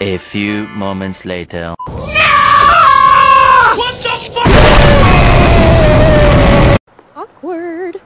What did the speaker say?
A few moments later. No! What the fuck? Awkward.